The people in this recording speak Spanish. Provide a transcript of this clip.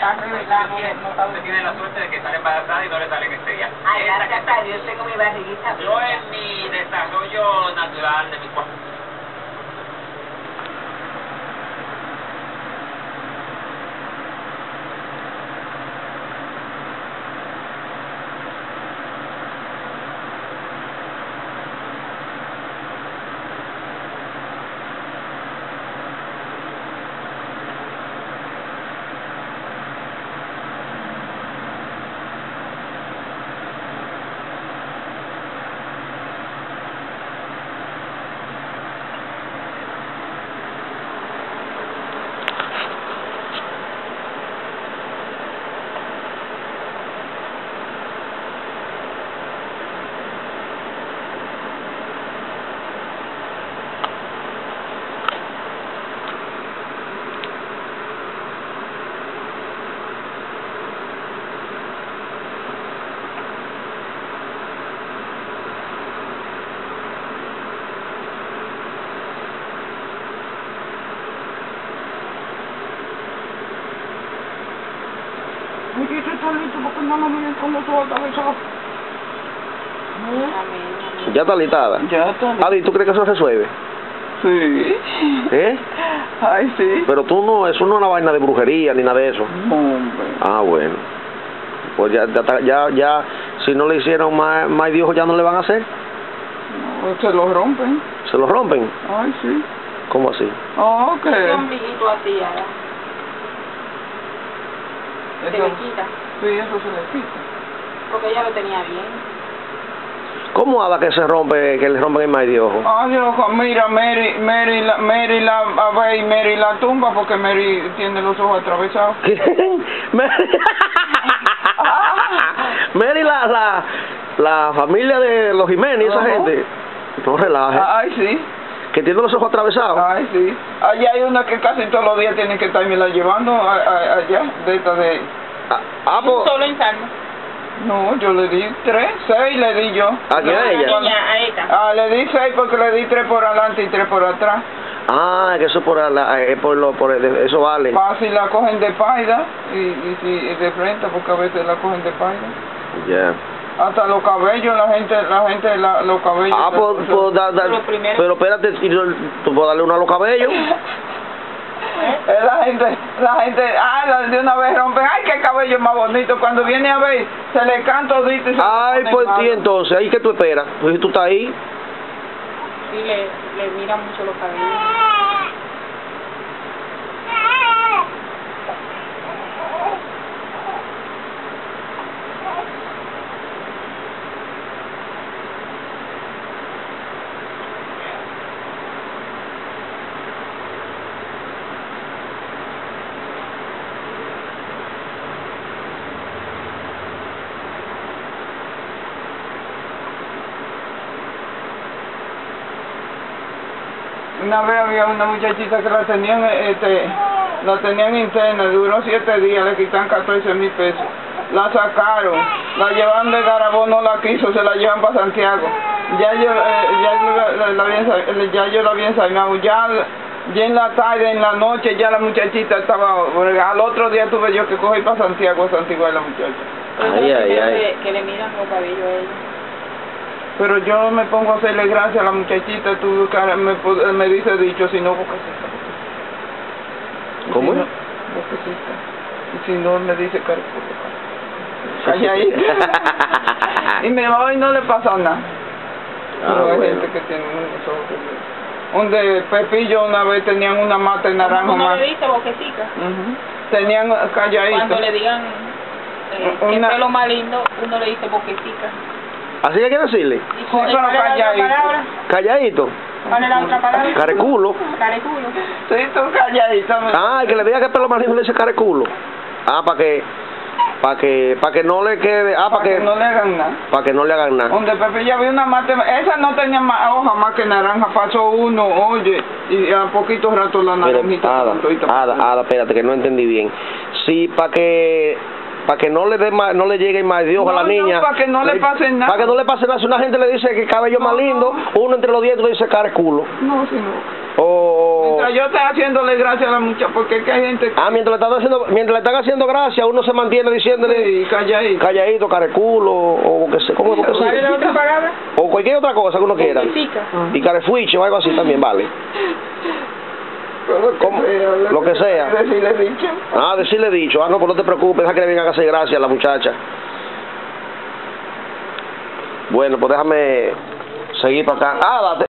Usted tiene la suerte de que sale embarazada y no le salen estrellas. Ay, gracias está- a Dios tengo mi barriguita. Yo en mi desarrollo natural de mi cuerpo. Porque no lo miren. Ya está listada. Ya está. Adi, ¿tú crees que eso se resuelve? Sí. ¿Eh? Ay, sí. Pero tú no, eso no es una vaina de brujería ni nada de eso. No, hombre. Ah, bueno. Pues ya, ya, está- ya, ya si no le hicieron más, más Dios, ya no le van a hacer. No, se lo rompen. Se lo rompen. Ay, sí. ¿Cómo así? Oh, ok. Así, ahora. Se le quita. sí, eso se le quita. Porque ella lo tenía bien. ¿Cómo Ada que se rompe, que le rompen el maíz de ojo? Ay, ojo, mira, Mary, Mary, la, Mary la, a ver, Mary la tumba porque Mary tiene los ojos atravesados. ¿Quién? Mary, Mary la, la, la familia de los Jiménez, esa gente. No relaje. Ay, sí. Que tiene los ojos atravesados. Ay, sí. Allá hay una que casi todos los días tienen que estarme la llevando a- a- allá, de esta de... Ah, ah, pues, Solo enfermo. No, yo le di tres, seis le di yo. ¿A quién? ¿A ella? Niña, a esta. Ah, le di seis porque le di tres por adelante y tres por atrás. ah, que eso por, la, eh, por, lo, por el- eso vale. Fácil la cogen de espalda y, y, si de frente porque a veces la cogen de espalda. Ya. Hasta los cabellos, la gente, la gente, la, los cabellos. Ah, pues, se- pues, da- da- pero espérate, tú puedes darle uno a los cabellos. La gente, la gente, ah, la- de una vez rompen, ay, qué cabello más bonito. Cuando viene a ver, se le canta y se Ay, pues sí, entonces, ahí que tú esperas. Pues tú estás ahí, Sí, le, le mira mucho los cabellos. Una vez había una muchachita que la tenían, este, la tenían interna, duró siete días, le quitan 14 mil pesos. La sacaron, la llevan de Garabón, no la quiso, se la llevan para Santiago. Ya yo, eh, ya yo la, la- la ya yo la había ensayado, ya, ya en la tarde, en la noche, ya la muchachita estaba, al otro día tuve yo que coger para Santiago, a santiguar la muchacha. Ay, ay, ay. Que, que le miran los cabellos a ella. Pero yo me pongo a hacerle gracias a la muchachita, tú cara, me, me dice dicho, si no, bocacita. ¿Cómo si no, bocacita. Y si no, me dice cara, y me va y no le pasa nada. Ah, Pero hay bueno. gente que tiene unos ojos que- Donde Pepillo una vez tenían una mata de naranja Uno más. le dice boquetica. Ujú. Tenían calladito. Cuando le digan eh, que Una- pelo más lindo, uno le dice boquetica. ¿Así que quiere decirle? ¿Y Sí, calladito. palabra? Calladito. ¿Cuál es la otra palabra? Careculo. Careculo. Sí, tú calladito. Ah, que le diga que el pelo más lindo le dice careculo. Ah, para que, para que, para que no le quede, ah, para para que que, no le hagan nada. para que no le hagan nada. Donde Pepillo había una mate, esa no tenía más hoja más que naranja, pasó uno, oye, y a poquito rato la Pero, naranjita. Ada, Ada, espérate que no entendí bien. Sí, para que para que no le dé más, no le llegue más Dios a la No, no, niña. para que no le pase nada. Para que no le pase nada. Si una gente le dice que cabello más No, lindo, uno entre los dientes le dice cara culo. No, si no. O... Mientras yo esté haciéndole gracias a la muchacha, porque es que hay gente que... Ah, mientras le están haciendo, mientras le están haciendo gracia, uno se mantiene diciéndole Sí, calladito. calladito, cara de culo, o que se, ¿cómo es que ¿Cuál es la se otra palabra? O cualquier otra cosa que uno quiera. Y carefuiche o algo así también, vale. Lo que ¿Cómo? sea, Lo que sea. Decirle dicho. Ah, decirle dicho. Ah, no, pues no te preocupes, deja que le vengan a hacer gracia a la muchacha. Bueno, pues déjame seguir para acá. Ah, date.